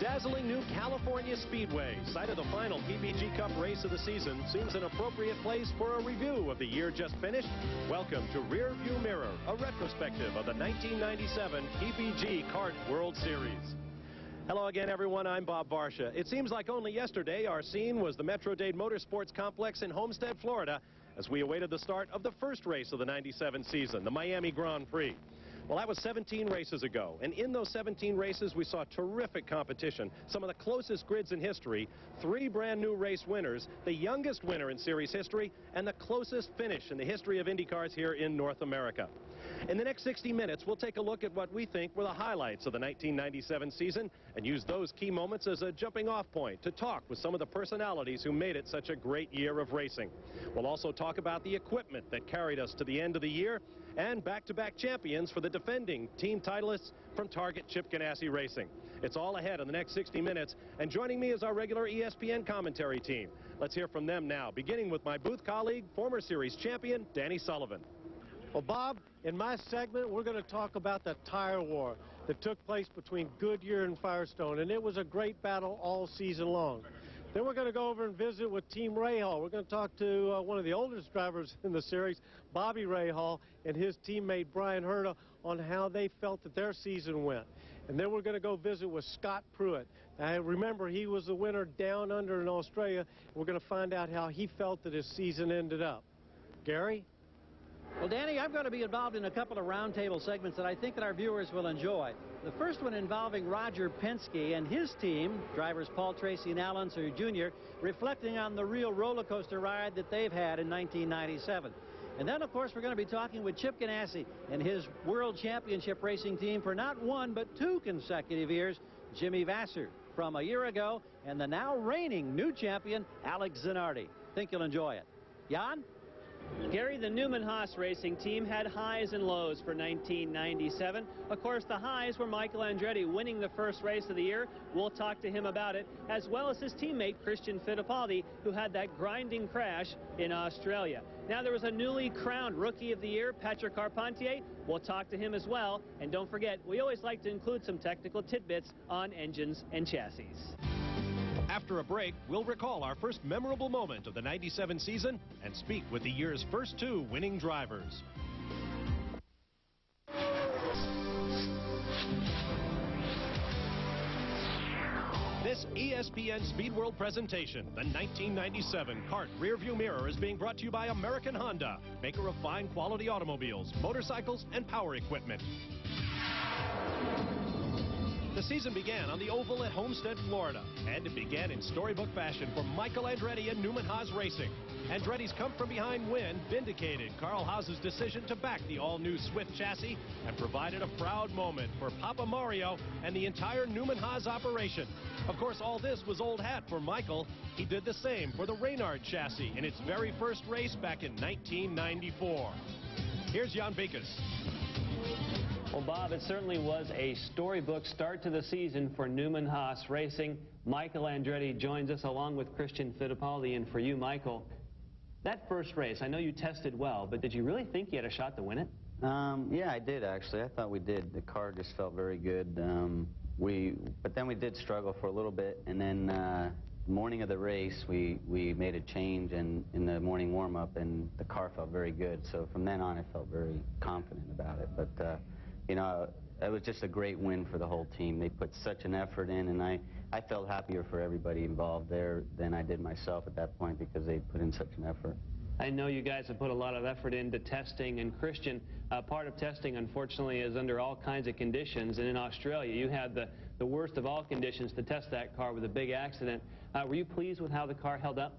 dazzling new California Speedway, site of the final PPG Cup race of the season, seems an appropriate place for a review of the year just finished. Welcome to Rear View Mirror, a retrospective of the 1997 PPG CART World Series. Hello again, everyone. I'm Bob Varsha. It seems like only yesterday our scene was the Metro-Dade Motorsports Complex in Homestead, Florida, as we awaited the start of the first race of the 97 season, the Miami Grand Prix. Well, that was 17 races ago, and in those 17 races, we saw terrific competition, some of the closest grids in history, three brand new race winners, the youngest winner in series history, and the closest finish in the history of IndyCars here in North America. In the next 60 minutes, we'll take a look at what we think were the highlights of the 1997 season and use those key moments as a jumping off point to talk with some of the personalities who made it such a great year of racing. We'll also talk about the equipment that carried us to the end of the year and back-to-back -back champions for the defending team titleists from Target Chip Ganassi Racing. It's all ahead in the next 60 minutes, and joining me is our regular ESPN commentary team. Let's hear from them now, beginning with my booth colleague, former series champion, Danny Sullivan. Well, Bob, in my segment, we're going to talk about the tire war that took place between Goodyear and Firestone, and it was a great battle all season long. Then we're going to go over and visit with Team Rahal. We're going to talk to uh, one of the oldest drivers in the series, Bobby Rahal, and his teammate Bryan Herta on how they felt that their season went. And then we're going to go visit with Scott Pruett. I remember he was the winner down under in Australia. We're going to find out how he felt that his season ended up. Gary? Well, Danny, I'm going to be involved in a couple of roundtable segments that I think that our viewers will enjoy. The first one involving Roger Penske and his team, drivers Paul Tracy and Al Unser Jr., reflecting on the real roller coaster ride that they've had in 1997. And then, of course, we're going to be talking with Chip Ganassi and his World Championship racing team for not one, but two consecutive years, Jimmy Vasser from a year ago, and the now reigning new champion, Alex Zanardi. Think you'll enjoy it. Jan? Gary, the Newman Haas racing team had highs and lows for 1997. Of course, the highs were Michael Andretti winning the first race of the year. We'll talk to him about it, as well as his teammate Christian Fittipaldi, who had that grinding crash in Australia. Now there was a newly crowned Rookie of the Year, Patrick Carpentier. We'll talk to him as well. And don't forget, we always like to include some technical tidbits on engines and chassis. After a break, we'll recall our first memorable moment of the 97 season and speak with the year's first two winning drivers. This ESPN Speed World presentation, the 1997 CART Rearview Mirror, is being brought to you by American Honda, maker of fine quality automobiles, motorcycles, and power equipment. The season began on the Oval at Homestead, Florida, and it began in storybook fashion for Michael Andretti and Newman Haas Racing. Andretti's come-from-behind win vindicated Carl Haas's decision to back the all-new Swift chassis and provided a proud moment for Papa Mario and the entire Newman Haas operation. Of course, all this was old hat for Michael. He did the same for the Reynard chassis in its very first race back in 1994. Here's Jan Beekhuis. Well, Bob, it certainly was a storybook start to the season for Newman Haas Racing. Michael Andretti joins us along with Christian Fittipaldi. And for you, Michael, that first race, I know you tested well, but did you really think you had a shot to win it? Um, yeah, I did actually. I thought we did. The car just felt very good. Um, we, but then we did struggle for a little bit, and then uh, morning of the race, we we made a change in in the morning warm up, and the car felt very good. So from then on, I felt very confident about it. But uh, you know, it was just a great win for the whole team. They put such an effort in, and I, I felt happier for everybody involved there than I did myself at that point because they put in such an effort. I know you guys have put a lot of effort into testing, and Christian, uh, part of testing, unfortunately, is under all kinds of conditions, and in Australia, you had the, the worst of all conditions to test that car with a big accident. Uh, were you pleased with how the car held up?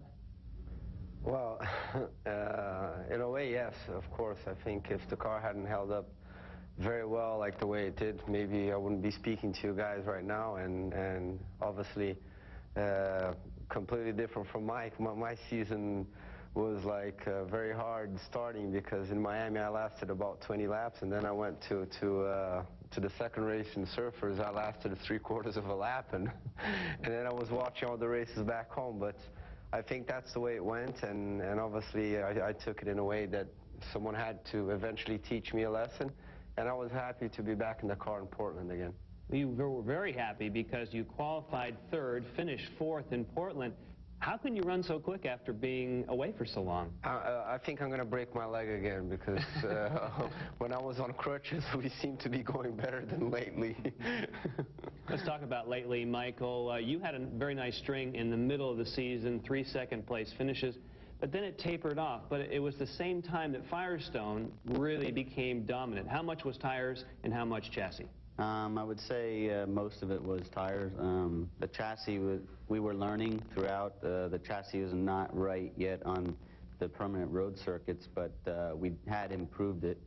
Well, uh, in a way, yes, of course. I think if the car hadn't held up very well like the way it did, maybe I wouldn't be speaking to you guys right now. And, and obviously, uh, completely different from Mike. My, my season was like uh, very hard starting because in Miami I lasted about 20 laps and then I went to to uh, to the second race in Surfers I lasted three quarters of a lap and and then I was watching all the races back home but I think that's the way it went and and obviously I, I took it in a way that someone had to eventually teach me a lesson and I was happy to be back in the car in Portland again. you were very happy because you qualified third, finished fourth in Portland. How can you run so quick after being away for so long? Uh, I think I'm going to break my leg again because uh, when I was on crutches, we seemed to be going better than lately. Let's talk about lately, Michael. Uh, you had a very nice string in the middle of the season, three second place finishes, but then it tapered off. But it was the same time that Firestone really became dominant. How much was tires and how much chassis? Um, I would say uh, most of it was tires. Um, the chassis, was, we were learning throughout. Uh, the chassis was not right yet on the permanent road circuits, but uh, we had improved it.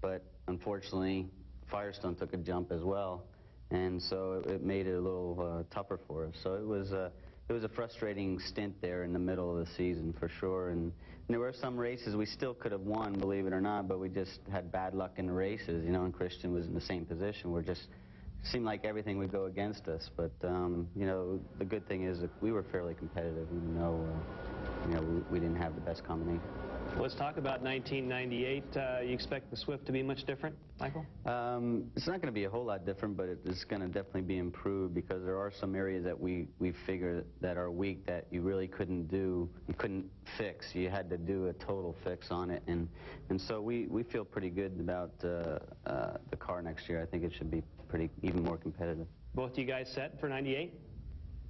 But unfortunately, Firestone took a jump as well, and so it, it made it a little uh, tougher for us. So it was uh, it was a frustrating stint there in the middle of the season for sure. And, and there were some races we still could have won, believe it or not, but we just had bad luck in the races. You know, and Christian was in the same position. We're just seemed like everything would go against us. But um, you know, the good thing is that we were fairly competitive. You know, uh, you know, we, we didn't have the best combination. Let's talk about 1998. Uh, you expect the Swift to be much different, Michael? Um, it's not going to be a whole lot different, but it's going to definitely be improved because there are some areas that we, we figure that are weak that you really couldn't do, you couldn't fix. You had to do a total fix on it. And, and so we, we feel pretty good about uh, uh, the car next year. I think it should be pretty even more competitive. Both you guys set for 98?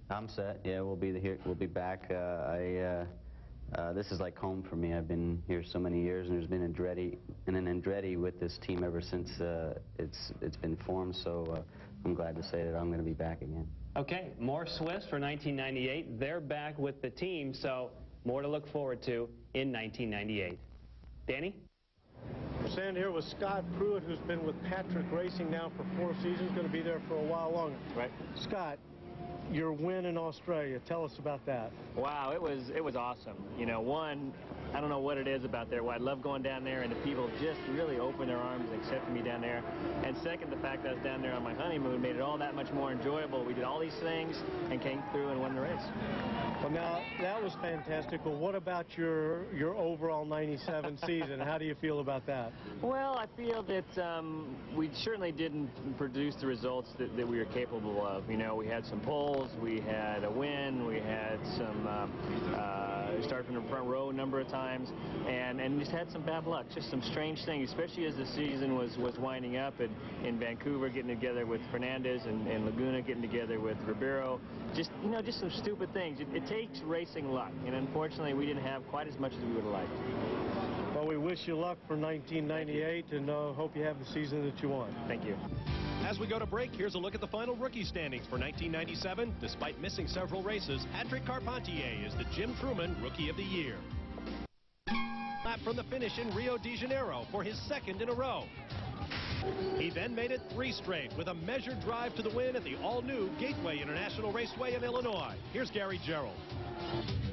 I'm set. Yeah, we'll be the here. We'll be back. Uh, I uh, this is like home for me. I've been here so many years, and there's been Andretti and an Andretti with this team ever since uh, it's it's been formed. So uh, I'm glad to say that I'm going to be back again. Okay, more Swiss for 1998. They're back with the team, so more to look forward to in 1998. Danny? We're standing here with Scott Pruett, who's been with Patrick Racing now for four seasons, going to be there for a while longer. Right. Scott, your win in Australia. Tell us about that. Wow, it was it was awesome. You know, one, I don't know what it is about there. Well, I love going down there and the people just really open their arms and accepting me down there. And second, the fact that I was down there on my honeymoon made it all that much more enjoyable. We did all these things and came through and won the race. Well, now, that was fantastic. Well, what about your, your overall 97 season? How do you feel about that? Well, I feel that um, we certainly didn't produce the results that, that, we were capable of. You know, we had some poles, we had a win, we had some, um, uh, started from the front row a number of times, and, and just had some bad luck, just some strange things, especially as the season was, was winding up and in Vancouver, getting together with Fernandez and, and Laguna, getting together with Ribeiro. Just, you know, just some stupid things. It, it takes racing luck, and unfortunately, we didn't have quite as much as we would have liked. Well, we wish you luck for 1998 and uh, hope you have the season that you want. Thank you. As we go to break, here's a look at the final rookie standings for 1997. Despite missing several races, Patrick Carpentier is the Jim Trueman Rookie of the Year. Lap from the finish in Rio de Janeiro for his second in a row. He then made it three straight with a measured drive to the win at the all-new Gateway International Raceway in Illinois. Here's Gary Gerould.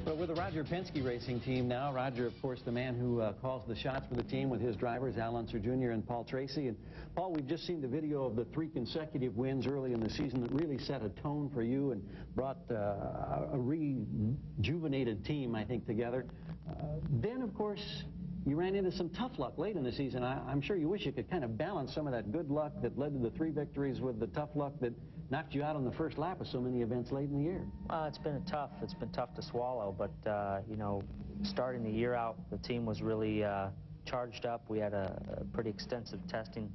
But with the Roger Penske Racing team now, Roger, of course, the man who uh, calls the shots for the team with his drivers, Al Unser Jr. and Paul Tracy. And Paul, we've just seen the video of the three consecutive wins early in the season that really set a tone for you and brought uh, a rejuvenated team, I think, together. Uh, then, of course, you ran into some tough luck late in the season. I, am sure you wish you could kind of balance some of that good luck that led to the three victories with the tough luck that knocked you out on the first lap of so many events late in the year. Well, it's been tough. It's been tough to swallow, but, uh, you know, starting the year out, the team was really uh, charged up. We had a, a pretty extensive testing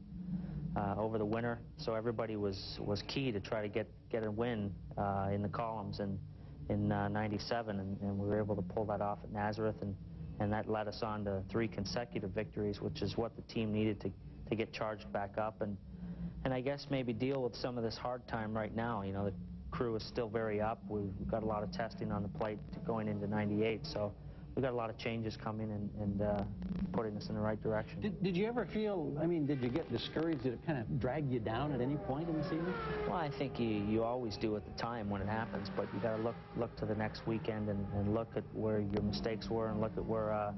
uh, over the winter, so everybody was, was key to try to get, get a win uh, in the columns in, in uh, 97, and, and we were able to pull that off at Nazareth, and, and that led us on to three consecutive victories, which is what the team needed to, to get charged back up. And, and I guess maybe deal with some of this hard time right now. You know, the crew is still very up. We've got a lot of testing on the plate going into 98, so we've got a lot of changes coming and, and uh, putting us in the right direction. Did, did you ever feel, I mean, did you get discouraged? Did it kind of drag you down at any point in the season? Well, I think you, you always do at the time when it happens, but you got to look look to the next weekend and, and look at where your mistakes were and look at where uh,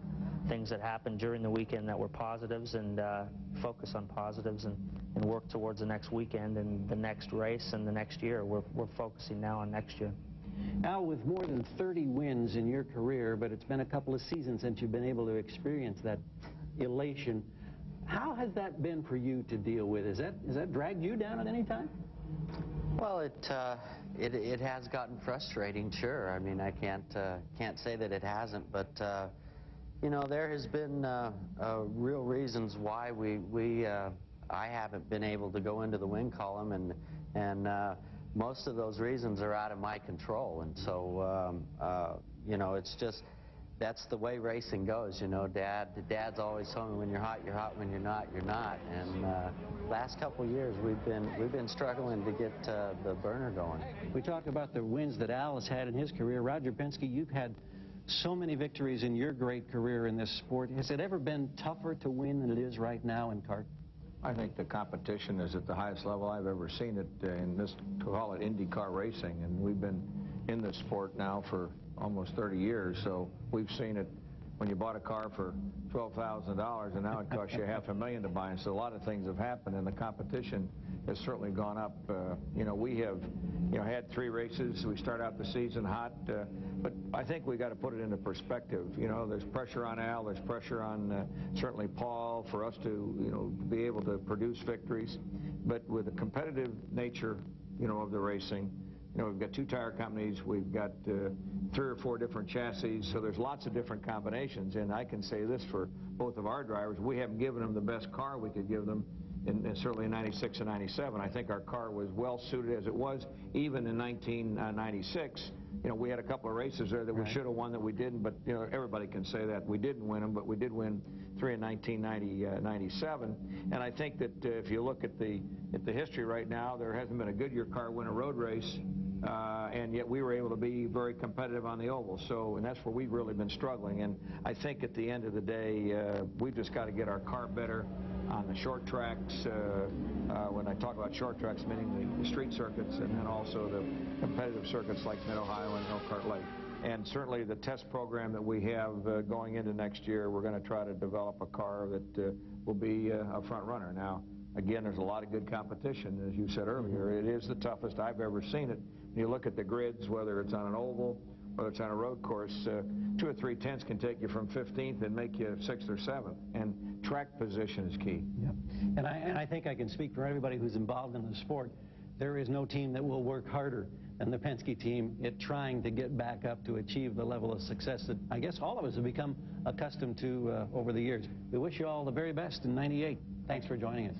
things that happened during the weekend that were positives and uh, focus on positives and, and work towards the next weekend and the next race and the next year. We're, we're focusing now on next year. Al, with more than 30 wins in your career, but it's been a couple of seasons since you've been able to experience that elation. How has that been for you to deal with? Is that, has that dragged you down at any time? Well, it, uh, it it has gotten frustrating, sure. I mean, I can't uh, can't say that it hasn't, but uh, you know, there has been uh, uh, real reasons why we we uh, I haven't been able to go into the win column, and and most of those reasons are out of my control, and so um, uh, you know, it's just that's the way racing goes, you know. Dad, Dad's always told me when you're hot, you're hot. When you're not, you're not. And uh, last couple years, we've been we've been struggling to get uh, the burner going. We talked about the wins that Al has had in his career. Roger Penske, you've had so many victories in your great career in this sport. Has it ever been tougher to win than it is right now in CART? I think the competition is at the highest level I've ever seen it uh, in this, to call it IndyCar racing, and we've been in this sport now for almost 30 years, so we've seen it when you bought a car for $12,000 and now it costs you half a million to buy. And so a lot of things have happened and the competition has certainly gone up. Uh, you know, we have, you know, had three races. We start out the season hot, uh, but I think we got to put it into perspective. You know, there's pressure on Al, there's pressure on uh, certainly Paul for us to, you know, be able to produce victories. But with the competitive nature, you know, of the racing, you know, we've got two tire companies, we've got uh, three or four different chassis, so there's lots of different combinations. And I can say this for both of our drivers, we haven't given them the best car we could give them, in, in certainly in 96 and 97. I think our car was well suited as it was, even in 1996. You know, we had a couple of races there that right. we should have won that we didn't, but, you know, everybody can say that. We didn't win them, but we did win three in 1997. Uh, and I think that uh, if you look at the, at the history right now, there hasn't been a Goodyear car win a road race uh, and yet we were able to be very competitive on the oval. So, and that's where we've really been struggling. And I think at the end of the day, uh, we've just got to get our car better on the short tracks. Uh, uh, when I talk about short tracks, meaning the, the, street circuits, and then also the competitive circuits like Mid Ohio and Elkhart Lake. And certainly the test program that we have uh, going into next year, we're going to try to develop a car that uh, will be a front runner. Now, again, there's a lot of good competition, as you said earlier. It is the toughest I've ever seen it you look at the grids, whether it's on an oval, whether it's on a road course, uh, two or three tenths can take you from 15th and make you sixth or seventh. And track position is key. Yep. And I, and I think I can speak for everybody who's involved in the sport. There is no team that will work harder than the Penske team at trying to get back up to achieve the level of success that I guess all of us have become accustomed to uh, over the years. We wish you all the very best in 98. Thanks for joining us.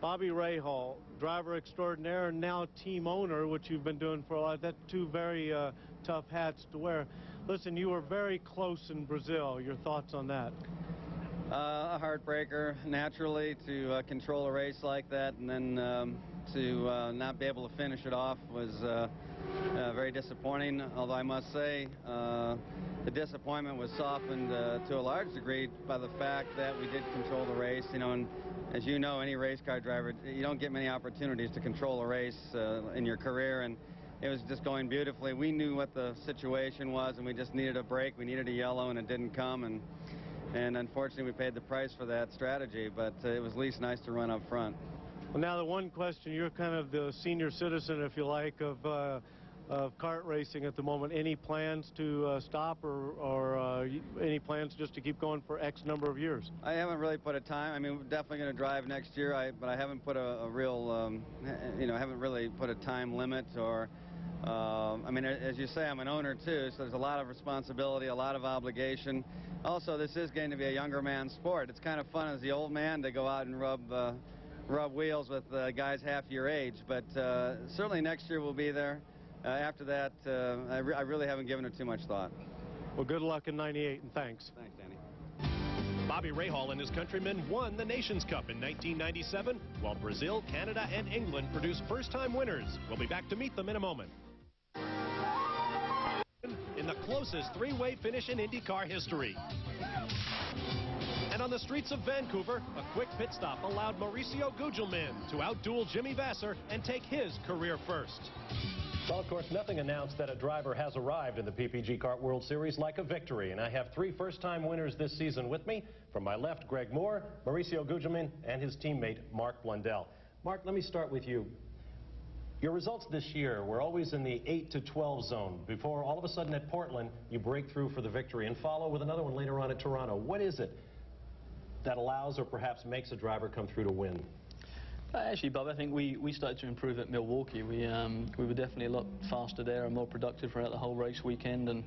Bobby Rahal, driver extraordinaire and now team owner, which you've been doing for a lot. That's two very uh, tough hats to wear. Listen, you were very close in Brazil. Your thoughts on that? Uh, a heartbreaker, naturally, to uh, control a race like that and then um, to uh, not be able to finish it off was uh, uh, very disappointing. Although I must say, the disappointment was softened to a large degree by the fact that we did control the race, you know, and as you know, any race car driver, you don't get many opportunities to control a race uh, in your career, and it was just going beautifully. We knew what the situation was, and we just needed a break. We needed a yellow, and it didn't come, and and unfortunately, we paid the price for that strategy. But uh, it was at least nice to run up front. Well, now the one question: you're kind of the senior citizen, if you like, of. Uh, of CART racing at the moment. Any plans to uh, stop or, or uh, any plans just to keep going for X number of years? I haven't really put a time. I mean, we're definitely going to drive next year, I, but I haven't put a, a real, um, you know, haven't really put a time limit or. Uh, I mean, as you say, I'm an owner too, so there's a lot of responsibility, a lot of obligation. Also, this is going to be a younger man's sport. It's kind of fun as the old man to go out and rub uh, rub wheels with uh, guys half your age, but uh, certainly next year we'll be there. Uh, after that, uh, I, re I, really haven't given it too much thought. Well, good luck in 98, and thanks. Thanks, Danny. Bobby Rahal and his countrymen won the Nations Cup in 1997, while Brazil, Canada, and England produced first-time winners. We'll be back to meet them in a moment. In the closest three-way finish in IndyCar history. And on the streets of Vancouver, a quick pit stop allowed Mauricio Gugelmin to outduel Jimmy Vasser and take his career first. Well, of course, nothing announced that a driver has arrived in the PPG CART World Series like a victory. And I have three first-time winners this season with me. From my left, Greg Moore, Mauricio Gugelmin, and his teammate, Mark Blundell. Mark, let me start with you. Your results this year were always in the 8 to 12 zone before all of a sudden at Portland you break through for the victory and follow with another one later on at Toronto. What is it that allows or perhaps makes a driver come through to win? Actually, Bob, I think we, we started to improve at Milwaukee. We, um, we were definitely a lot faster there and more productive throughout the whole race weekend. And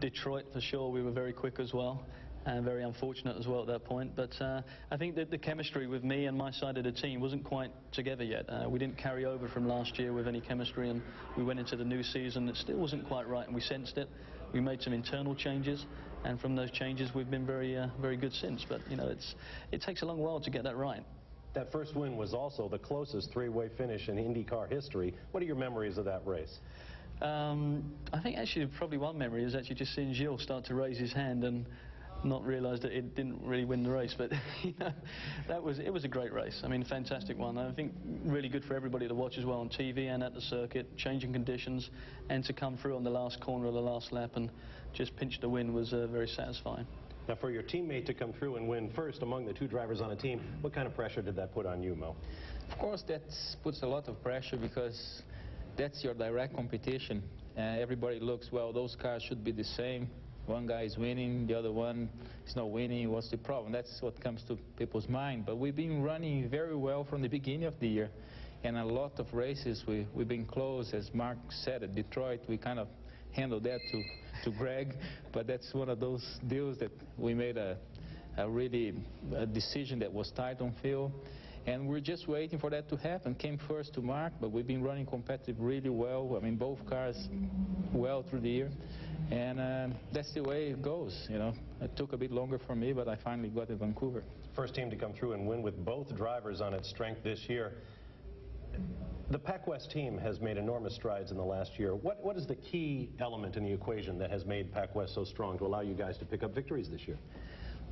Detroit, for sure, we were very quick as well. And very unfortunate as well at that point. But uh, I think that the chemistry with me and my side of the team wasn't quite together yet. Uh, we didn't carry over from last year with any chemistry, and we went into the new season. It still wasn't quite right, and we sensed it. We made some internal changes, and from those changes, we've been very, uh, very good since. But you know, it's it takes a long while to get that right. That first win was also the closest three-way finish in IndyCar history. What are your memories of that race? Um, I think actually probably one memory is actually just seeing Gil start to raise his hand and not realise that it didn't really win the race. But you know, that was it was a great race. I mean, fantastic one. I think really good for everybody to watch as well on TV and at the circuit, changing conditions, and to come through on the last corner of the last lap and just pinch the win was uh, very satisfying. Now, for your teammate to come through and win first among the two drivers on a team, what kind of pressure did that put on you, Mo? Of course, that puts a lot of pressure because that's your direct competition. Uh, everybody looks, well, those cars should be the same. One guy is winning, the other one is not winning. What's the problem? That's what comes to people's mind. But we've been running very well from the beginning of the year. And a lot of races, we, we've been close. As Mark said, at Detroit, we kind of handled that to to Greg, but that's one of those deals that we made a, a really a decision that was tight on Phil. And we're just waiting for that to happen. Came first to Mark, but we've been running competitive really well. I mean, both cars well through the year. And uh, that's the way it goes, you know. It took a bit longer for me, but I finally got to Vancouver. First team to come through and win with both drivers on its strength this year. The PacWest team has made enormous strides in the last year. What, what is the key element in the equation that has made PacWest so strong to allow you guys to pick up victories this year?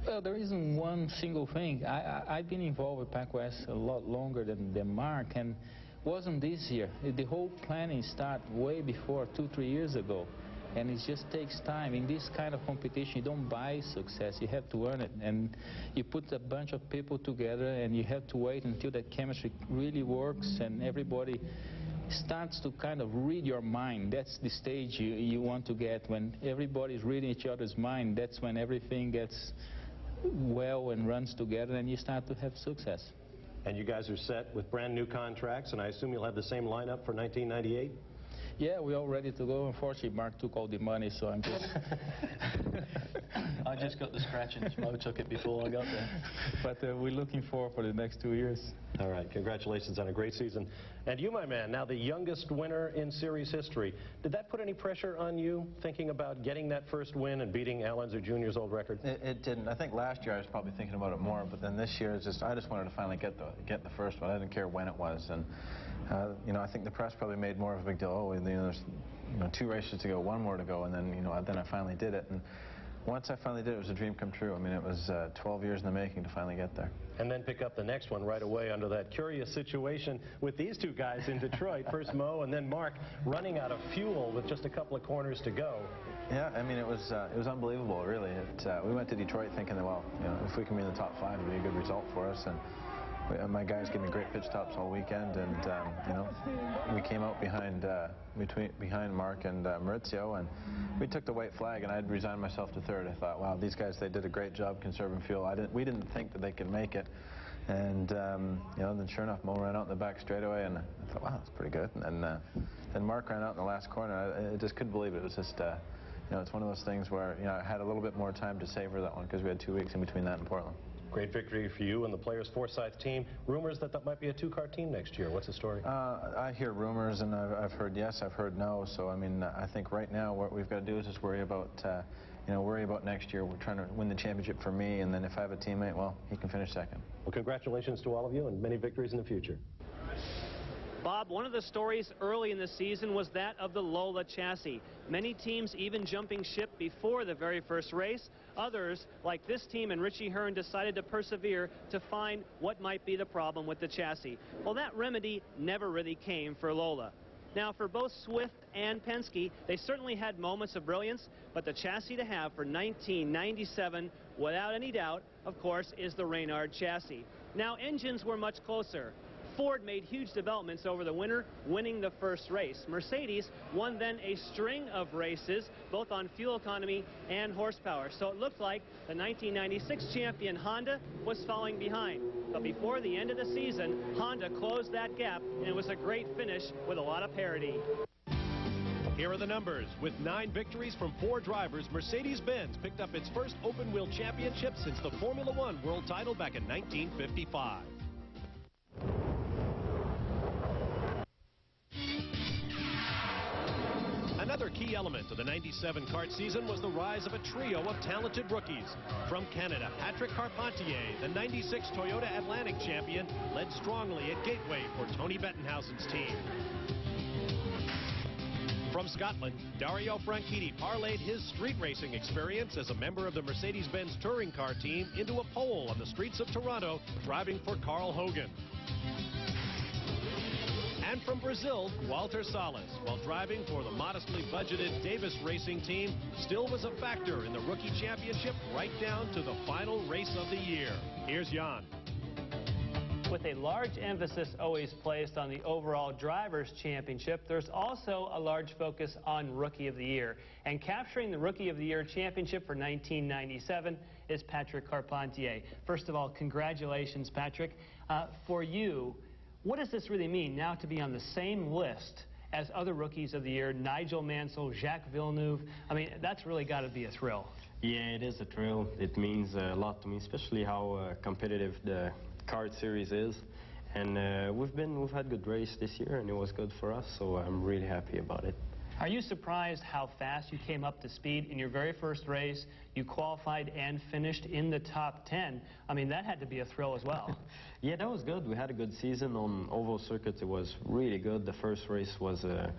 Well, there isn't one single thing. I, have been involved with PacWest a lot longer than, than Mark, and wasn't this year. The whole planning started way before, two, three years ago and it just takes time. In this kind of competition, you don't buy success, you have to earn it. And you put a bunch of people together and you have to wait until that chemistry really works and everybody starts to kind of read your mind. That's the stage you, you want to get. When everybody's reading each other's mind, that's when everything gets well and runs together and you start to have success. And you guys are set with brand new contracts, and I assume you'll have the same lineup for 1998? Yeah, we're all ready to go. Unfortunately, Mark took all the money, so I'm just... I just got the scratch and Mo took it before I got there. But uh, we're looking forward for the next two years. All right, congratulations on a great season. And you, my man, now the youngest winner in series history. Did that put any pressure on you, thinking about getting that first win and beating Al Unser Jr.'s old record? It, it, didn't. I think last year I was probably thinking about it more, but then this year, it's just I just wanted to finally get the get the first one. I didn't care when it was, and uh, you know, I think the press probably made more of a big deal. Oh, you know, there's you know, two races to go, one more to go, and then you know, then I finally did it. And once I finally did it, it was a dream come true. I mean, it was uh, 12 years in the making to finally get there. And then pick up the next one right away under that curious situation with these two guys in Detroit. First Mo and then Mark running out of fuel with just a couple of corners to go. Yeah, I mean, it was uh, it was unbelievable, really. It, uh, we went to Detroit thinking that, well, you know, if we can be in the top five, it would be a good result for us. And my guys gave me great pitch stops all weekend, and um, you know, we came out behind uh, between behind Mark and uh, Mauricio, and we took the white flag, and I'd resigned myself to third. I thought, wow, these guys they did a great job conserving fuel. I didn't, we didn't think that they could make it, and um, you know, then sure enough, Mo ran out in the back straightaway, and I thought, wow, that's pretty good. And then, uh, then Mark ran out in the last corner. I, I just couldn't believe it. It was just. Uh, you know, it's one of those things where you know I had a little bit more time to savor that one because we had two weeks in between that and Portland. Great victory for you and the Players Forsyth team. Rumors that that might be a two-car team next year. What's the story? Uh, I hear rumors, and I've, I've, heard yes, I've heard no. So, I mean, I think right now what we've got to do is just worry about, uh, you know, worry about next year. We're trying to win the championship for me, and then if I have a teammate, well, he can finish second. Well, congratulations to all of you, and many victories in the future. Bob, one of the stories early in the season was that of the Lola chassis. Many teams even jumping ship before the very first race. Others, like this team and Richie Hearn, decided to persevere to find what might be the problem with the chassis. Well, that remedy never really came for Lola. Now, for both Swift and Penske, they certainly had moments of brilliance, but the chassis to have for 1997, without any doubt, of course, is the Reynard chassis. Now, engines were much closer. Ford made huge developments over the winter, winning the first race. Mercedes won then a string of races, both on fuel economy and horsepower. So it looked like the 1996 champion Honda was falling behind. But before the end of the season, Honda closed that gap, and it was a great finish with a lot of parity. Here are the numbers. With nine victories from four drivers, Mercedes-Benz picked up its first open wheel championship since the Formula One world title back in 1955. Another key element of the 97 CART season was the rise of a trio of talented rookies. From Canada, Patrick Carpentier, the 96 Toyota Atlantic champion, led strongly at Gateway for Tony Bettenhausen's team. From Scotland, Dario Franchitti parlayed his street racing experience as a member of the Mercedes-Benz touring car team into a pole on the streets of Toronto, driving for Carl Hogan. And from Brazil, Walter Salles, while driving for the modestly budgeted Davis Racing team, still was a factor in the rookie championship right down to the final race of the year. Here's Jan. With a large emphasis always placed on the overall Drivers' Championship, there's also a large focus on Rookie of the Year. And capturing the Rookie of the Year Championship for 1997 is Patrick Carpentier. First of all, congratulations, Patrick. Uh, for you, what does this really mean now to be on the same list as other Rookies of the Year, Nigel Mansell, Jacques Villeneuve? I mean, that's really got to be a thrill. Yeah, it is a thrill. It means a lot to me, especially how uh, competitive the CART series is. And uh, we've been we've had good race this year, and it was good for us. So I'm really happy about it. Are you surprised how fast you came up to speed in your very first race? You qualified and finished in the top 10. I mean, that had to be a thrill as well. yeah, that was good. We had a good season on oval circuits. It was really good. The first race was uh,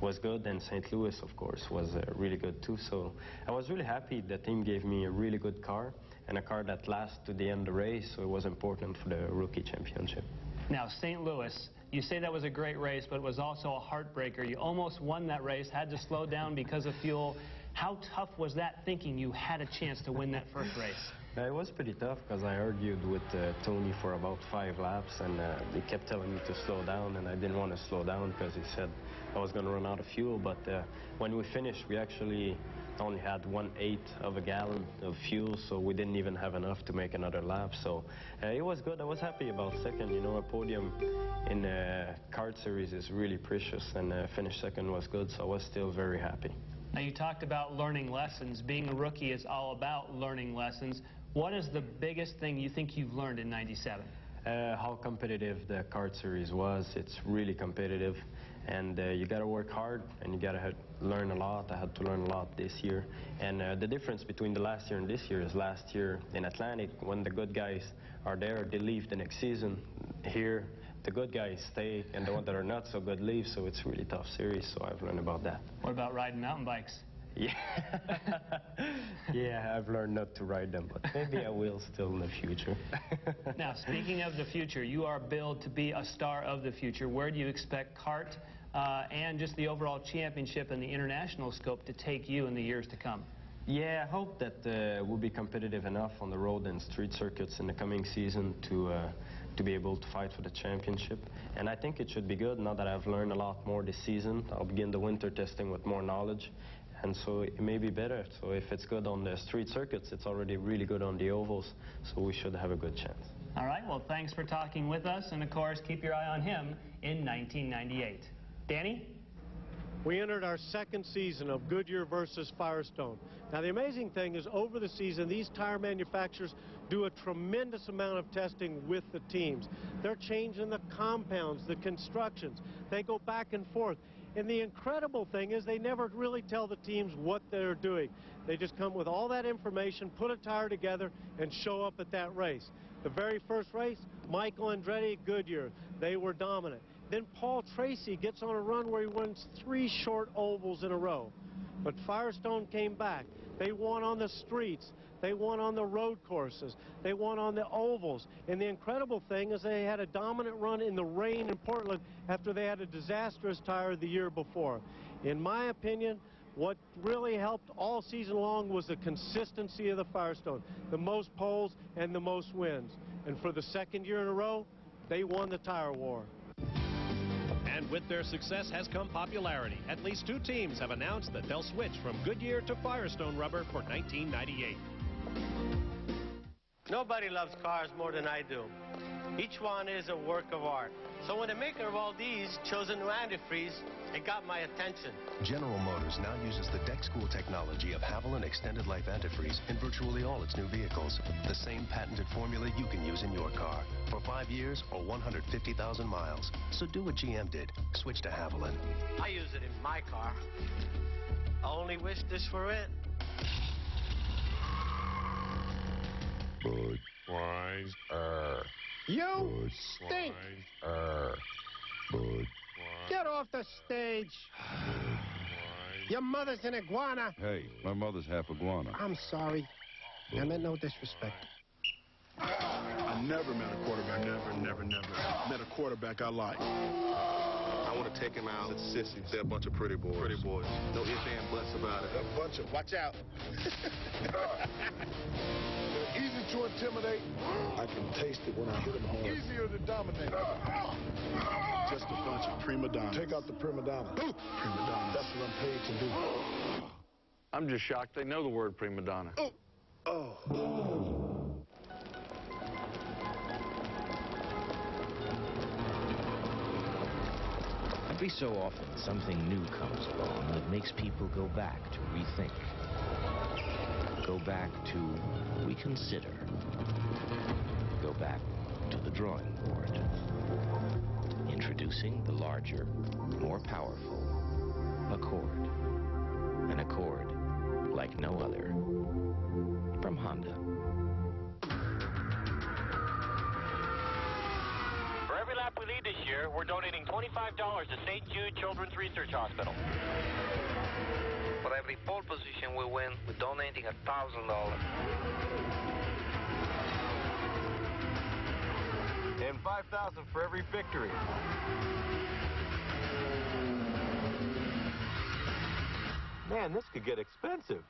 was good, and St. Louis, of course, was uh, really good too. So I was really happy. The team gave me a really good car and a car that lasts to the end of the race. So it was important for the rookie championship. Now, St. Louis, you say that was a great race, but it was also a heartbreaker. You almost won that race, had to slow down because of fuel. How tough was that thinking you had a chance to win that first race? It was pretty tough because I argued with uh, Tony for about five laps and uh, he kept telling me to slow down and I didn't want to slow down because he said I was going to run out of fuel. But uh, when we finished, we actually only had one eighth of a gallon of fuel, so we didn't even have enough to make another lap. So uh, it was good. I was happy about second. You know, a podium in a CART series is really precious, and uh, finish second was good, so I was still very happy. Now, you talked about learning lessons. Being a rookie is all about learning lessons. What is the biggest thing you think you've learned in 97? Uh, how competitive the CART series was. It's really competitive and uh, you got to work hard and you got to learn a lot. I had to learn a lot this year. And uh, the difference between the last year and this year is last year in Atlantic, when the good guys are there, they leave the next season. Here, the good guys stay and the ones that are not so good leave, so it's really tough series, so I've learned about that. What about riding mountain bikes? Yeah. yeah, I've learned not to ride them, but maybe I will still in the future. now, speaking of the future, you are billed to be a star of the future. Where do you expect CART uh, and just the overall championship and the international scope to take you in the years to come? Yeah, I hope that uh, we'll be competitive enough on the road and street circuits in the coming season to uh, to be able to fight for the championship. And I think it should be good now that I've learned a lot more this season. I'll begin the winter testing with more knowledge. And so it may be better. So if it's good on the street circuits, it's already really good on the ovals. So we should have a good chance. All right. Well, thanks for talking with us. And of course, keep your eye on him in 1998. Danny? We entered our second season of Goodyear versus Firestone. Now, the amazing thing is over the season, these tire manufacturers do a tremendous amount of testing with the teams. They're changing the compounds, the constructions. They go back and forth. And the incredible thing is they never really tell the teams what they're doing. They just come with all that information, put a tire together, and show up at that race. The very first race, Michael Andretti, Goodyear, they were dominant. Then Paul Tracy gets on a run where he wins three short ovals in a row. But Firestone came back. They won on the streets. They won on the road courses. They won on the ovals. And the incredible thing is they had a dominant run in the rain in Portland after they had a disastrous tire the year before. In my opinion, what really helped all season long was the consistency of the Firestone, the most poles and the most wins. And for the second year in a row, they won the tire war. And with their success has come popularity. At least two teams have announced that they'll switch from Goodyear to Firestone rubber for 1998. Nobody loves cars more than I do. Each one is a work of art. So when the maker of all these chose a new antifreeze, it got my attention. General Motors now uses the Dex-Cool technology of Havoline Extended Life Antifreeze in virtually all its new vehicles. The same patented formula you can use in your car for five years or 150,000 miles. So do what GM did. Switch to Havoline. I use it in my car. I only wish this were it. Budweiser. You stink! Budweiser. Budweiser. Get off the stage! Your mother's an iguana. Hey, my mother's half iguana. I'm sorry. I meant no disrespect. I never met a quarterback. Never, never, never met a quarterback I like. I want to take him out. It's sissies. They're a bunch of pretty boys. Pretty boys. No ifs and buts about it. A bunch of. Watch out. They're easy to intimidate. I can taste it when I hit them hard. Easier to dominate. Just a bunch of prima donnas. Take out the prima donna. prima donna. That's what I'm paid to do. I'm just shocked they know the word prima donna. Oh. Oh. Every so often, something new comes along that makes people go back to rethink. Go back to reconsider. Go back to the drawing board. Introducing the larger, more powerful Accord. An Accord like no other. From Honda. For every we lead this year, we're donating $25 to St. Jude Children's Research Hospital. For every pole position we win, we're donating $1,000. And 5000 for every victory. Man, this could get expensive.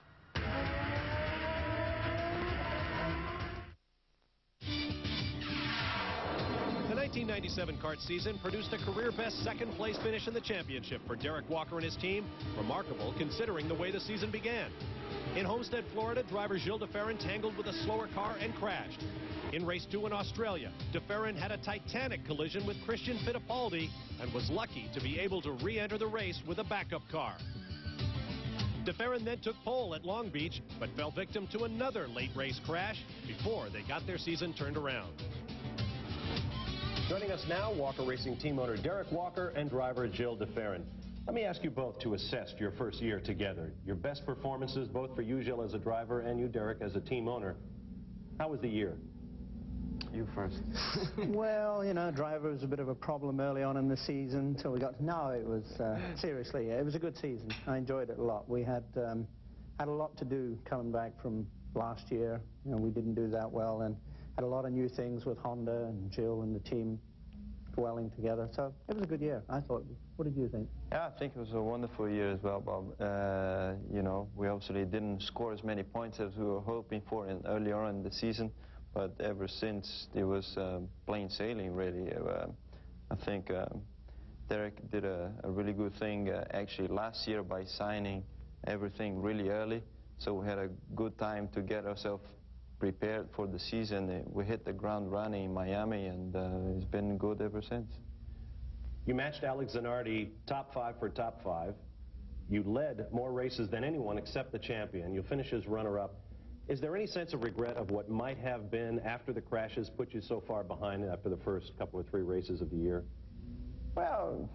1997 CART season produced a career-best second-place finish in the championship for Derek Walker and his team. Remarkable considering the way the season began. In Homestead, Florida, driver Gil de Ferran tangled with a slower car and crashed. In race two in Australia, de Ferran had a titanic collision with Christian Fittipaldi and was lucky to be able to re-enter the race with a backup car. De Ferran then took pole at Long Beach, but fell victim to another late race crash before they got their season turned around. Joining us now, Walker Racing team owner Derek Walker and driver Gil de Ferran. Let me ask you both to assess your first year together. Your best performances, both for you, Gil, as a driver, and you, Derek, as a team owner. How was the year? You first. well, you know, driver was a bit of a problem early on in the season until we got. No, it was uh, seriously, it was a good season. I enjoyed it a lot. We had um, had a lot to do coming back from last year. You know, we didn't do that well, and had a lot of new things with Honda and Gil and the team dwelling together. So it was a good year. I thought. What did you think? Yeah, I think it was a wonderful year as well, Bob. Uh, you know, we obviously didn't score as many points as we were hoping for in, earlier on in the season, but ever since it was uh, plain sailing, really. Uh, I think um, Derek did a, a, really good thing uh, actually last year by signing everything really early, so we had a good time to get ourselves prepared for the season. We hit the ground running in Miami, and uh, it's been good ever since. You matched Alex Zanardi top five for top five. You led more races than anyone except the champion. You finished as runner-up. Is there any sense of regret of what might have been after the crashes put you so far behind after the first couple or three races of the year? Well,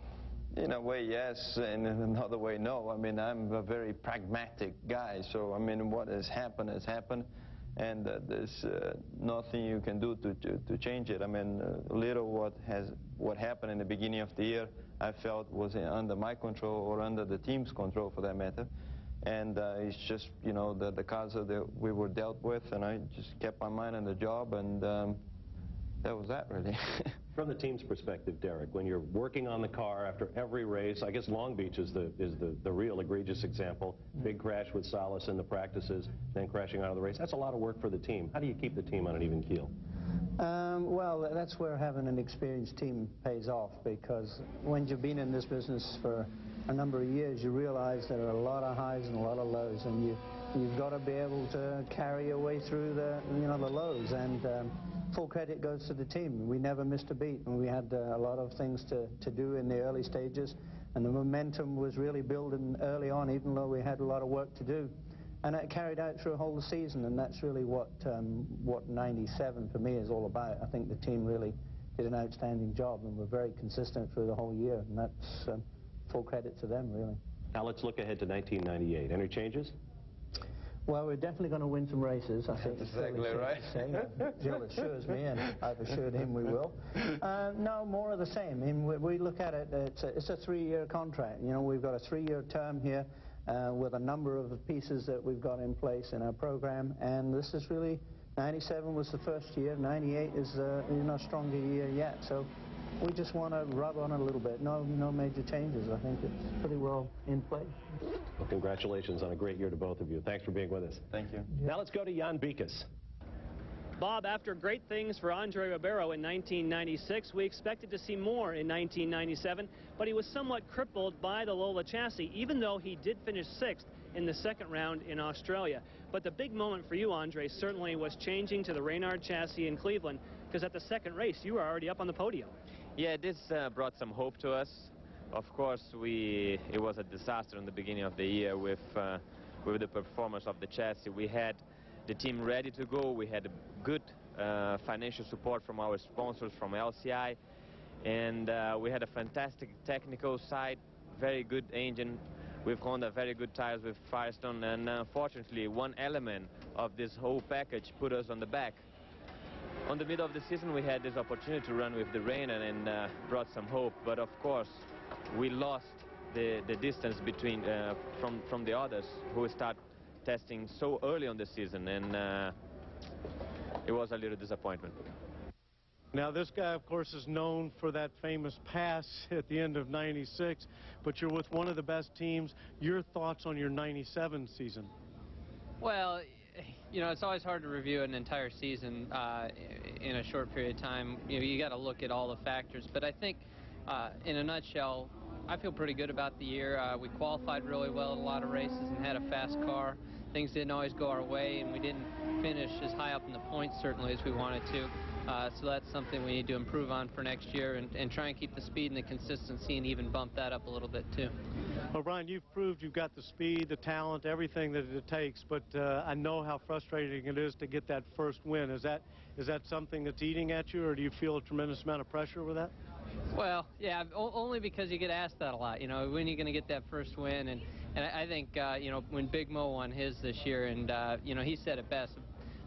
in a way, yes, and in another way, no. I mean, I'm a very pragmatic guy, so I mean, what has happened has happened and uh, there's uh, nothing you can do to, to, to change it. I mean, uh, little what has what happened in the beginning of the year, I felt was under my control or under the team's control, for that matter. And uh, it's just you know the the cards that we were dealt with, and I just kept my mind on the job, and um, that was that really. From the team's perspective, Derek, when you're working on the car after every race, I guess Long Beach is the is the, the real egregious example. Big crash with Salas in the practices, then crashing out of the race. That's a lot of work for the team. How do you keep the team on an even keel? Um, well, that's where having an experienced team pays off because when you've been in this business for a number of years, you realize there are a lot of highs and a lot of lows, and you you've got to be able to carry your way through the, you know, the lows. And um, full credit goes to the team. We never missed a beat, and we had uh, a lot of things to, to do in the early stages. And the momentum was really building early on, even though we had a lot of work to do. And it carried out through a whole season, and that's really what um, what 97 for me is all about. I think the team really did an outstanding job, and we're very consistent through the whole year, and that's um, full credit to them, really. Now let's look ahead to 1998. Any changes? Well, we're definitely going to win some races. I think it's exactly right. safe to say. Gil assures me, and I've assured him we will. Uh, no, more of the same. I mean, we, we look at it, it's a, it's a three-year contract. You know, we've got a three-year term here uh, with a number of pieces that we've got in place in our program, and this is really, 97 was the first year, 98 is uh, you know, a stronger year yet. So we just want to rub on it a little bit. No, no major changes. I think it's pretty well in place. Well, congratulations on a great year to both of you. Thanks for being with us. Thank you. Now let's go to Jon Beekhuis. Bob, after great things for Andre Ribeiro in 1996, we expected to see more in 1997, but he was somewhat crippled by the Lola chassis, even though he did finish sixth in the second round in Australia. But the big moment for you, Andre, certainly was changing to the Reynard chassis in Cleveland, because at the second race, you were already up on the podium. Yeah, this uh, brought some hope to us. Of course, we it was a disaster in the beginning of the year with uh, with the performance of the chassis. We had the team ready to go. We had good uh, financial support from our sponsors, from LCI, and uh, we had a fantastic technical side, very good engine with Honda, very good tires with Firestone, and unfortunately, one element of this whole package put us on the back. On the middle of the season, we had this opportunity to run with the rain and, and uh, brought some hope, but of course, we lost the, the distance between uh, from from the others who start testing so early on the season, and uh, it was a little disappointment. Now, this guy, of course, is known for that famous pass at the end of 96, but you're with one of the best teams. Your thoughts on your 97 season? Well, you know, it's always hard to review an entire season uh, in a short period of time. You know, you got to look at all the factors. But I think, uh, in a nutshell, I feel pretty good about the year. Uh, we qualified really well in a lot of races and had a fast car. Things didn't always go our way, and we didn't finish as high up in the points, certainly, as we wanted to. Uh, so that's something we need to improve on for next year and, and try and keep the speed and the consistency and even bump that up a little bit, too. Well, Bryan, you've proved you've got the speed, the talent, everything that it takes, but uh, I know how frustrating it is to get that first win. Is that is that something that's eating at you, or do you feel a tremendous amount of pressure with that? Well, yeah, only because you get asked that a lot. You know, when are you going to get that first win? And and I think uh, you know when Big Mo won his this year, and uh, you know he said it best.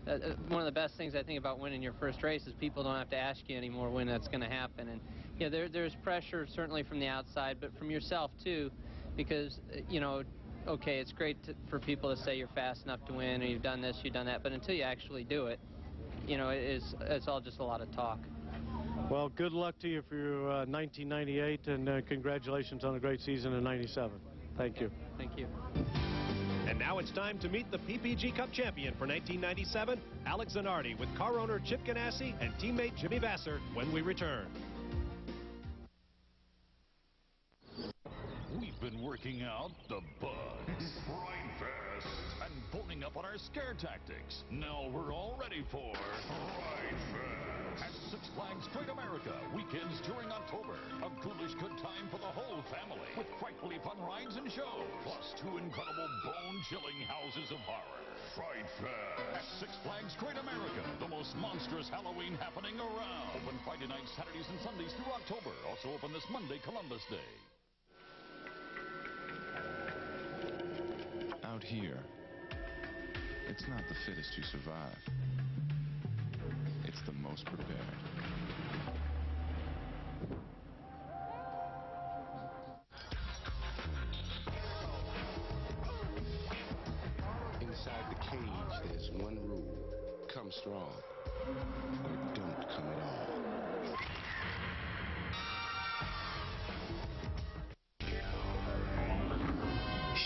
Uh, one of the best things I think about winning your first race is people don't have to ask you anymore when that's going to happen. And yeah, there, there's pressure certainly from the outside, but from yourself too, because you know, okay, it's great to, for people to say you're fast enough to win, or you've done this, you've done that, but until you actually do it, you know, it is it's all just a lot of talk. Well, good luck to you for your uh, 1998, and uh, congratulations on a great season in 97. Thank you. Thank you. And now it's time to meet the PPG Cup champion for 1997, Alex Zanardi, with car owner Chip Ganassi and teammate Jimmy Vasser when we return. We've been working out the bugs, Up on our scare tactics. Now we're all ready for Fright Fest at Six Flags Great America, weekends during October. A ghoulish good time for the whole family, with frightfully fun rides and shows, plus two incredible bone-chilling houses of horror. Fright Fest at Six Flags Great America, the most monstrous Halloween happening around. Open Friday nights, Saturdays, and Sundays through October. Also open this Monday, Columbus Day. Out here, it's not the fittest who survive. It's the most prepared. Inside the cage, there's one rule. Come strong, or don't come at all.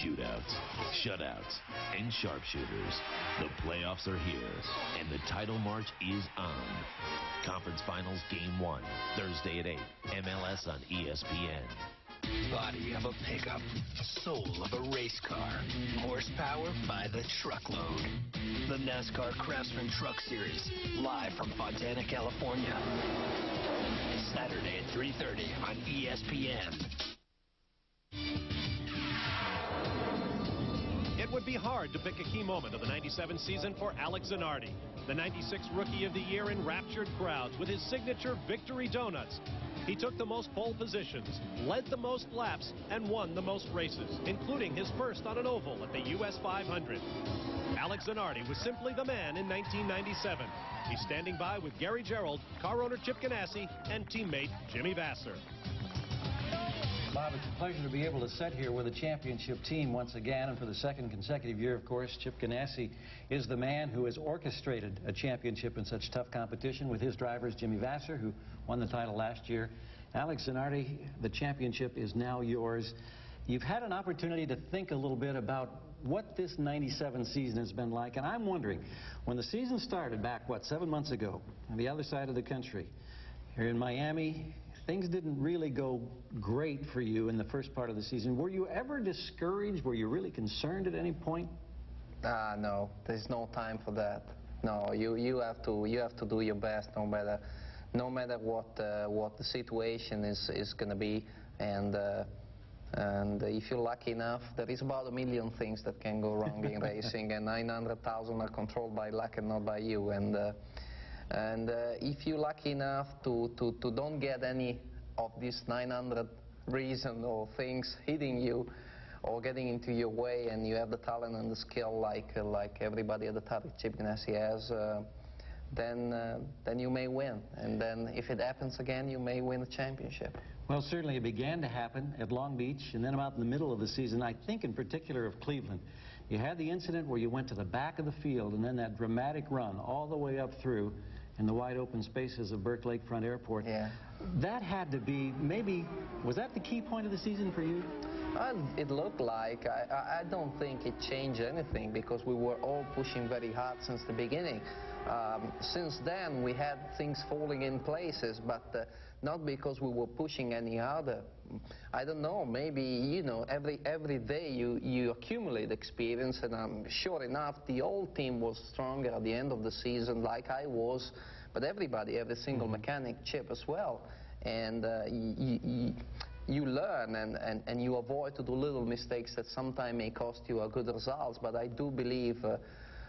Shootouts, shutouts, and sharpshooters. The playoffs are here, and the title march is on. Conference Finals Game 1, Thursday at 8, MLS on ESPN. Body of a pickup, soul of a race car, horsepower by the truckload. The NASCAR Craftsman Truck Series, live from Fontana, California. Saturday at 3.30 on ESPN. Would be hard to pick a key moment of the 97 season for Alex Zanardi. The 96 Rookie of the Year enraptured crowds with his signature Victory Donuts. He took the most pole positions, led the most laps, and won the most races, including his first on an oval at the US 500. Alex Zanardi was simply the man in 1997. He's standing by with Gary Gerould, car owner Chip Ganassi, and teammate Jimmy Vasser. Bob, it's a pleasure to be able to sit here with a championship team once again, and for the second consecutive year, of course, Chip Ganassi is the man who has orchestrated a championship in such tough competition with his drivers, Jimmy Vasser, who won the title last year. Alex Zanardi, the championship is now yours. You've had an opportunity to think a little bit about what this 97 season has been like, and I'm wondering, when the season started back, what, seven months ago, on the other side of the country, here in Miami, things didn't really go great for you in the first part of the season. Were you ever discouraged? Were you really concerned at any point? Ah, no, there's no time for that. No, you, you have to you have to do your best no matter no matter what uh, what the situation is is going to be and. Uh, and if you're lucky enough, there is about a million things that can go wrong in racing, and 900,000 are controlled by luck and not by you. And uh, and uh, if you're lucky enough to, to, to don't get any of these 900 reasons or things hitting you or getting into your way and you have the talent and the skill like, uh, like everybody at the top, Chip has, uh, then, uh, then you may win. And then if it happens again, you may win the championship. Well, certainly it began to happen at Long Beach, and then about in the middle of the season, I think in particular of Cleveland. You had the incident where you went to the back of the field, and then that dramatic run all the way up through in the wide open spaces of Burke Lakefront Airport. Yeah. That had to be, maybe, was that the key point of the season for you? Uh, it looked like. I, I- I don't think it changed anything because we were all pushing very hard since the beginning. Um, since then, we had things falling in places, but uh, not because we were pushing any harder. I don't know. Maybe you know, every every day you you accumulate experience, and um, sure enough, the old team was stronger at the end of the season, like I was. But everybody, every single mechanic, Chip as well, and uh, you learn and, and, and you avoid to do little mistakes that sometimes may cost you a good results. But I do believe. Uh,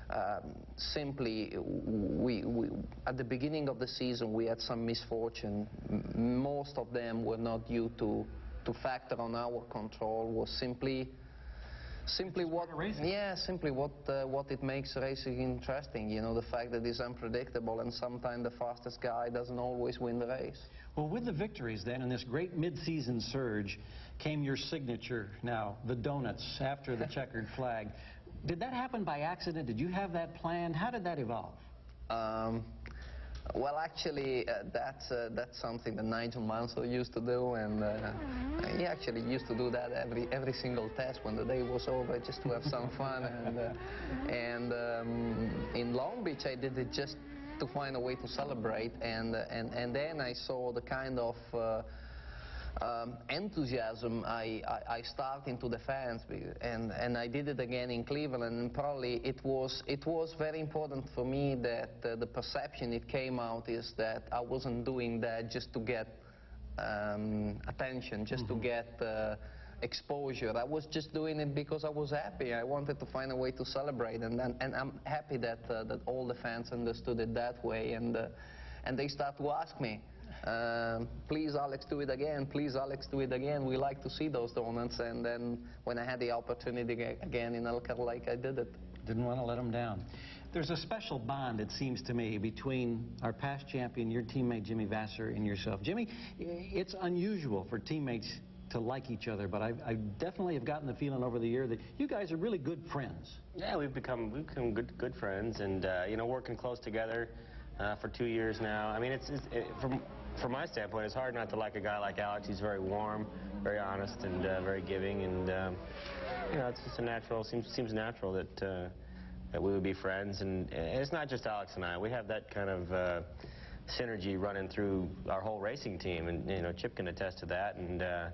um, simply, we, we, at the beginning of the season, we had some misfortune. M- most of them were not due to, to factor on our control. Was simply, simply what, yeah, simply what, uh, what it makes racing interesting. You know, the fact that it's unpredictable, and sometimes the fastest guy doesn't always win the race. Well, with the victories then and this great mid-season surge came your signature now, the donuts after the checkered flag. Did that happen by accident? Did you have that planned? How did that evolve? Um, well, actually, uh, that's uh, that's something that Nigel Mansell used to do, and uh, he actually used to do that every every single test when the day was over, just to have some fun. And uh, and um, in Long Beach, I did it just to find a way to celebrate, and uh, and and then I saw the kind of. Um, enthusiasm I, I, I start into the fans and, and I did it again in Cleveland. And probably it was it was very important for me that uh, the perception it came out is that I wasn't doing that just to get um, attention just to get uh, exposure. I was just doing it because I was happy. I wanted to find a way to celebrate and and, and I'm happy that uh, that all the fans understood it that way and uh, and they start to ask me um, please, Alex, do it again. Please, Alex, do it again. We like to see those donuts. And then when I had the opportunity again in Elkhart Lake, I did it. Didn't want to let them down. There's a special bond, it seems to me, between our past champion, your teammate Jimmy Vasser, and yourself. Jimmy, it's unusual for teammates to like each other, but I, I definitely have gotten the feeling over the year that you guys are really good friends. Yeah, we've become we've become good good friends, and uh, you know, working close together uh, for two years now. I mean, it's, it's it, from from my standpoint, it's hard not to like a guy like Alex. He's very warm, very honest, and uh, very giving, and um, you know, it's just a natural seems seems natural that uh, that we would be friends. And, and it's not just Alex and I. We have that kind of. Uh, synergy running through our whole racing team and you know Chip can attest to that and uh,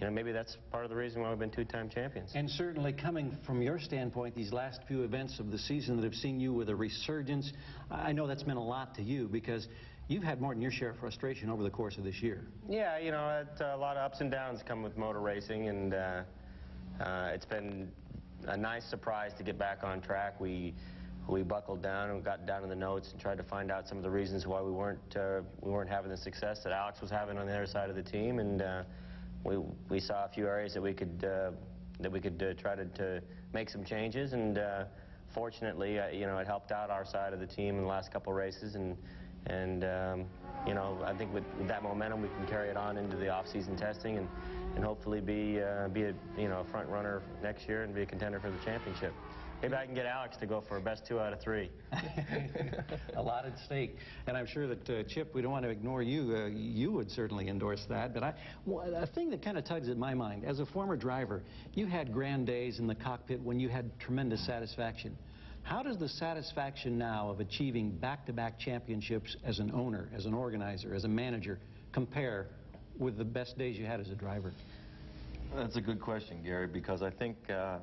you know, maybe that's part of the reason why we've been two-time champions. And certainly coming from your standpoint, these last few events of the season that have seen you with a resurgence, I know that's meant a lot to you because you've had more than your share of frustration over the course of this year. Yeah, you know, it, uh, a lot of ups and downs come with motor racing, and uh, uh, it's been a nice surprise to get back on track. We we buckled down and got down in the notes and tried to find out some of the reasons why we weren't uh, we weren't having the success that Alex was having on the other side of the team, and uh, we we saw a few areas that we could uh, that we could try to, to make some changes, and fortunately, uh, you know, it helped out our side of the team in the last couple races, and and um, you know, I think with, that momentum, we can carry it on into the off-season testing, and and hopefully be uh, be a you know a front runner next year and be a contender for the championship. Maybe I can get Alex to go for a best two out of three. a lot at stake. And I'm sure that, uh, Chip, we don't want to ignore you. Uh, you would certainly endorse that. But I, well, a thing that kind of tugs at my mind, as a former driver, you had grand days in the cockpit when you had tremendous satisfaction. How does the satisfaction now of achieving back-to-back -back championships as an owner, as an organizer, as a manager, compare with the best days you had as a driver? That's a good question, Gary, because I think uh,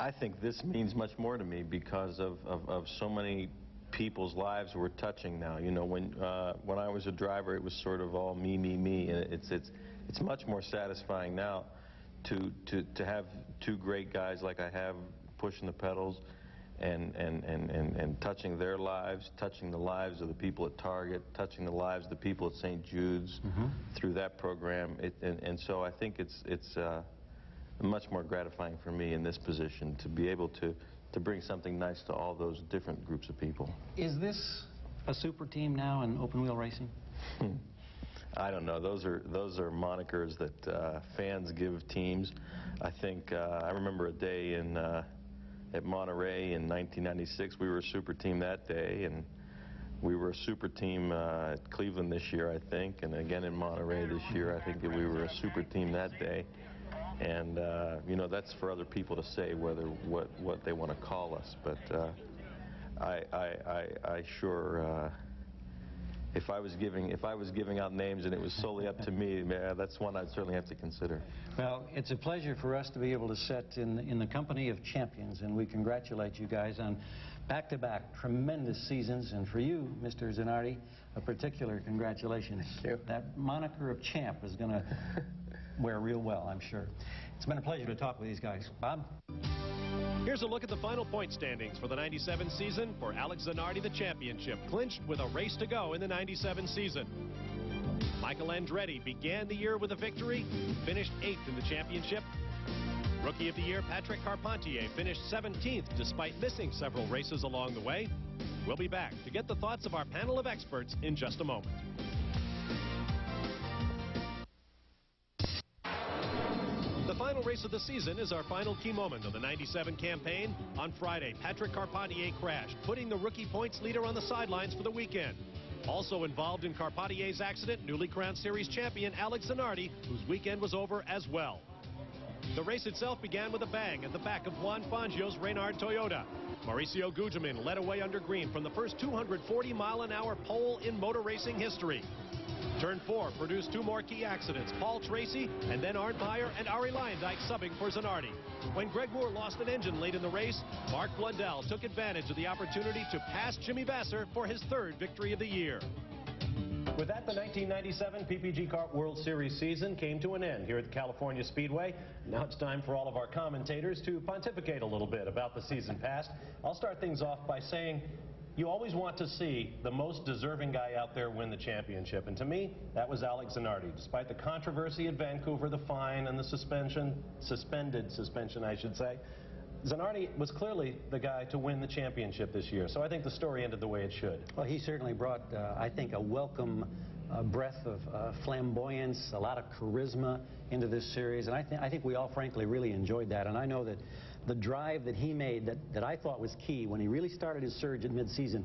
I think this means much more to me because of, of, of so many people's lives we're touching now. You know, when uh, when I was a driver, it was sort of all me, me, me, and it's it's it's much more satisfying now to to to have two great guys like I have pushing the pedals. And, and, and, and, and touching their lives, touching the lives of the people at Target, touching the lives of the people at St. Jude's mm -hmm. through that program. It, and, and so I think it's, it's, uh, much more gratifying for me in this position to be able to, to bring something nice to all those different groups of people. Is this a super team now in open wheel racing? I don't know. Those are those are monikers that uh, fans give teams. I think uh, I remember a day in uh, at Monterey in 1996. We were a super team that day, and we were a super team uh, at Cleveland this year, I think, and again in Monterey this year. I think that we were a super team that day. And, uh, you know, that's for other people to say whether what, what they want to call us. But uh, I, I, I, I, sure, uh, if I was giving if I was giving out names and it was solely up to me, that's one I'd certainly have to consider. Well, it's a pleasure for us to be able to sit in in the company of champions, and we congratulate you guys on back-to-back -back tremendous seasons, and for you, Mr. Zanardi, a particular congratulations. That moniker of champ is going to wear real well, I'm sure. It's been a pleasure to talk with these guys. Bob? Here's a look at the final point standings for the 97 season for Alex Zanardi, the championship, clinched with a race to go in the 97 season. Michael Andretti began the year with a victory, finished eighth in the championship. Rookie of the Year, Patrick Carpentier, finished 17th despite missing several races along the way. We'll be back to get the thoughts of our panel of experts in just a moment. Final race of the season is our final key moment of the 97 campaign. On Friday, Patrick Carpentier crashed, putting the rookie points leader on the sidelines for the weekend. Also involved in Carpentier's accident, newly crowned series champion Alex Zanardi, whose weekend was over as well. The race itself began with a bang at the back of Juan Fangio's Reynard Toyota. Mauricio Gugelmin led away under green from the first 240 mile an hour pole in motor racing history. Turn four produced two more key accidents. Paul Tracy and then Arnd Meier and Arie Luyendyk subbing for Zanardi. When Greg Moore lost an engine late in the race, Mark Blundell took advantage of the opportunity to pass Jimmy Vasser for his third victory of the year. With that, the 1997 PPG CART World Series season came to an end here at the California Speedway. Now it's time for all of our commentators to pontificate a little bit about the season past. I'll start things off by saying you always want to see the most deserving guy out there win the championship. And to me, that was Alex Zanardi. Despite the controversy at Vancouver, the fine and the suspension, suspended suspension, I should say, Zanardi was clearly the guy to win the championship this year. So I think the story ended the way it should. Well, he certainly brought, uh, I think, a welcome uh, breath of uh, flamboyance, a lot of charisma into this series. And I, th I think we all, frankly, really enjoyed that. And I know that the drive that he made that, that I thought was key when he really started his surge at midseason.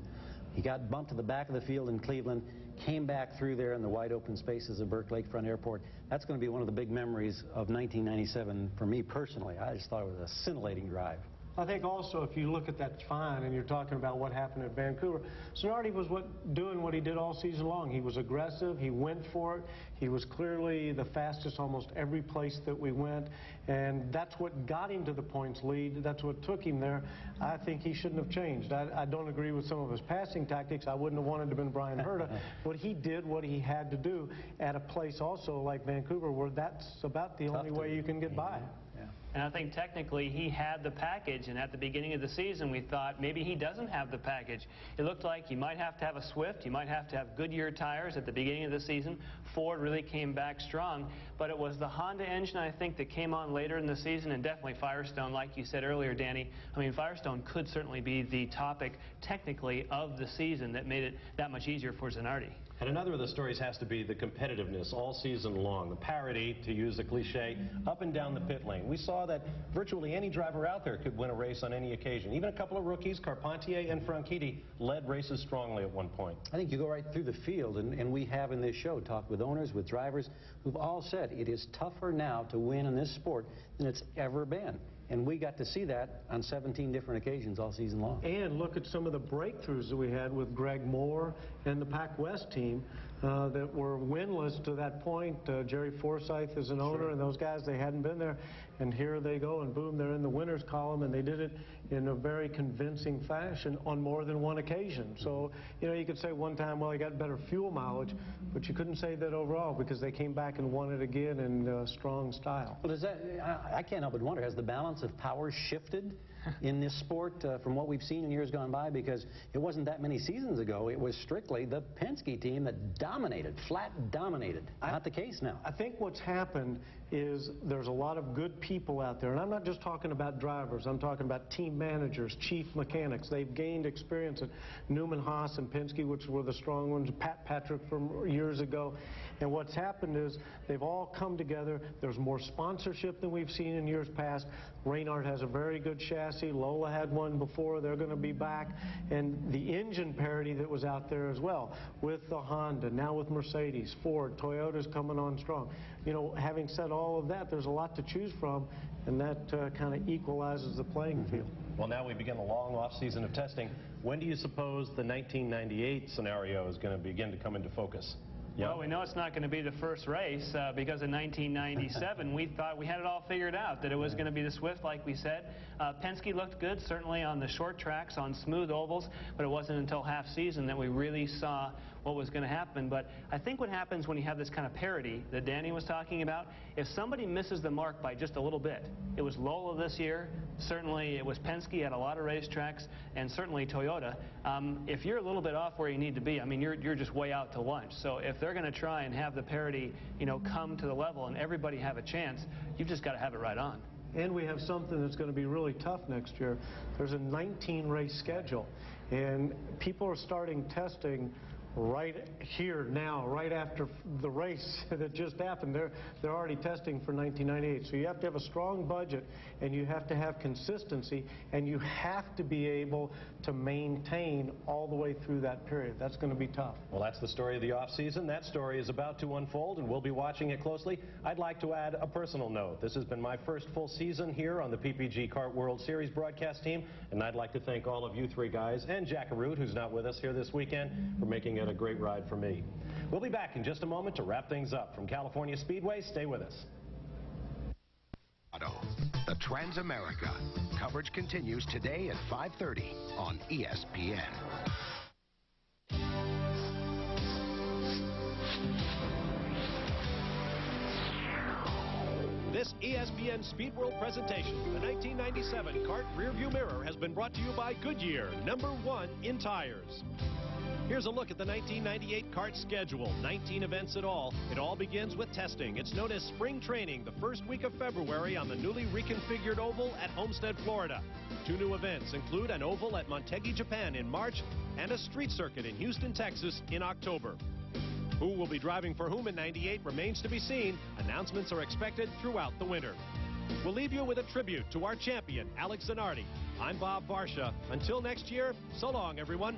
He got bumped to the back of the field in Cleveland, came back through there in the wide open spaces of Burke Lakefront Airport. That's going to be one of the big memories of 1997 for me personally. I just thought it was a scintillating drive. I think also if you look at that fine and you're talking about what happened at Vancouver, Zanardi was what, doing what he did all season long. He was aggressive. He went for it. He was clearly the fastest almost every place that we went. And that's what got him to the points lead. That's what took him there. I think he shouldn't have changed. I, I don't agree with some of his passing tactics. I wouldn't have wanted to have been Bryan Herta. but he did what he had to do at a place also like Vancouver where that's about the only way you can get by. Mm-hmm. And I think technically he had the package, and at the beginning of the season we thought maybe he doesn't have the package. It looked like he might have to have a Swift, he might have to have Goodyear tires at the beginning of the season. Ford really came back strong, but it was the Honda engine, I think, that came on later in the season, and definitely Firestone, like you said earlier, Danny. I mean, Firestone could certainly be the topic, technically, of the season that made it that much easier for Zanardi. And another of the stories has to be the competitiveness all season long, the parity, to use the cliche, up and down the pit lane. We saw that virtually any driver out there could win a race on any occasion. Even a couple of rookies, Carpentier and Franchitti, led races strongly at one point. I think you go right through the field, and, and we have in this show talked with owners, with drivers, who've all said it is tougher now to win in this sport than it's ever been. And we got to see that on 17 different occasions all season long. And look at some of the breakthroughs that we had with Greg Moore and the Pac West team uh, that were winless to that point. Uh, Gerry Forsythe is an owner, and those guys, they hadn't been there. And here they go, and boom, they're in the winners column, and they did it in a very convincing fashion on more than one occasion. So, you know, you could say one time, well, he got better fuel mileage, but you couldn't say that overall because they came back and won it again in uh, strong style. Well, does that, I, I can't help but wonder, has the balance of power shifted? in this sport uh, from what we've seen in years gone by because it wasn't that many seasons ago. It was strictly the Penske team that dominated, flat dominated. I, Not the case now. I think what's happened is there's a lot of good people out there, and I'm not just talking about drivers. I'm talking about team managers, chief mechanics. They've gained experience at Newman Haas and Penske, which were the strong ones, Pat Patrick from years ago. And what's happened is they've all come together. There's more sponsorship than we've seen in years past. Reynard has a very good chassis. Lola had one before. They're going to be back. And the engine parity that was out there as well with the Honda, now with Mercedes, Ford, Toyota's coming on strong. You know, having said all of that, there's a lot to choose from, and that uh, kind of equalizes the playing field. Well, now we begin the long off-season of testing. When do you suppose the 1998 scenario is going to begin to come into focus? Well, we know it's not going to be the first race uh, because in 1997 we thought we had it all figured out, that it was going to be the Swift, like we said. Uh, Penske looked good, certainly on the short tracks, on smooth ovals, but it wasn't until half season that we really saw what was going to happen. But I think what happens when you have this kind of parity that Danny was talking about, if somebody misses the mark by just a little bit, it was Lola this year, certainly it was Penske at a lot of racetracks, and certainly Toyota. Um, if you're a little bit off where you need to be, I mean, you're, you're just way out to lunch. So if they're going to try and have the parity, you know, come to the level and everybody have a chance, you've just got to have it right on. And we have something that's going to be really tough next year. There's a 19 race schedule, and people are starting testing right here now, right after the race that just happened. They're, they're already testing for 1998. So you have to have a strong budget, and you have to have consistency, and you have to be able to maintain all the way through that period. That's going to be tough. Well, that's the story of the offseason. That story is about to unfold, and we'll be watching it closely. I'd like to add a personal note. This has been my first full season here on the PPG CART World Series broadcast team, and I'd like to thank all of you three guys and Jack Arute, who's not with us here this weekend, for making it a great ride for me. We'll be back in just a moment to wrap things up. From California Speedway, stay with us. The Transamerica. Coverage continues today at 5.30 on ESPN. This ESPN Speed World presentation, the 1997 CART Rearview Mirror, has been brought to you by Goodyear, number one in tires. Here's a look at the 1998 CART schedule. 19 events at all. It all begins with testing. It's known as spring training, the first week of February on the newly reconfigured oval at Homestead, Florida. Two new events include an oval at Montegi, Japan in March and a street circuit in Houston, Texas in October. Who will be driving for whom in 98 remains to be seen. Announcements are expected throughout the winter. We'll leave you with a tribute to our champion, Alex Zanardi. I'm Bob Varsha. Until next year, so long, everyone.